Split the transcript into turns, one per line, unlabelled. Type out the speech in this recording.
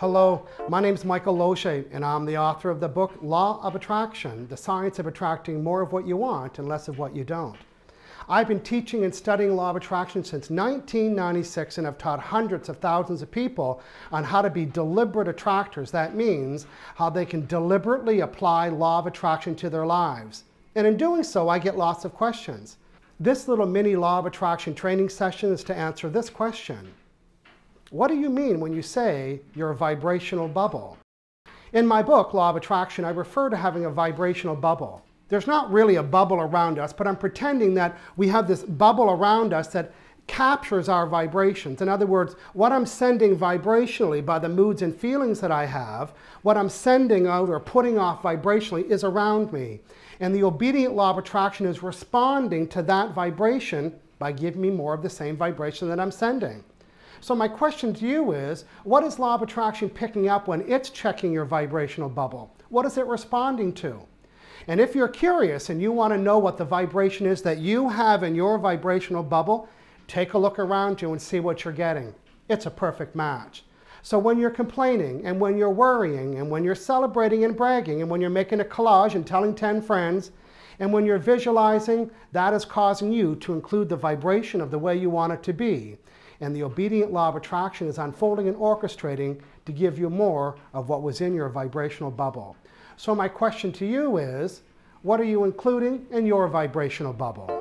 Hello, my name is Michael Losier, and I'm the author of the book Law of Attraction The Science of Attracting More of What You Want and Less of What You Don't. I've been teaching and studying law of attraction since 1996 and have taught hundreds of thousands of people on how to be deliberate attractors. That means how they can deliberately apply law of attraction to their lives. And in doing so, I get lots of questions. This little mini law of attraction training session is to answer this question. What do you mean when you say you're a vibrational bubble? In my book, Law of Attraction, I refer to having a vibrational bubble. There's not really a bubble around us, but I'm pretending that we have this bubble around us that captures our vibrations. In other words, what I'm sending vibrationally by the moods and feelings that I have, what I'm sending out or putting off vibrationally is around me. And the obedient law of attraction is responding to that vibration by giving me more of the same vibration that I'm sending. So my question to you is, what is law of attraction picking up when it's checking your vibrational bubble? What is it responding to? And if you're curious and you want to know what the vibration is that you have in your vibrational bubble, take a look around you and see what you're getting. It's a perfect match. So when you're complaining and when you're worrying and when you're celebrating and bragging and when you're making a collage and telling 10 friends and when you're visualizing, that is causing you to include the vibration of the way you want it to be and the obedient law of attraction is unfolding and orchestrating to give you more of what was in your vibrational bubble. So my question to you is, what are you including in your vibrational bubble?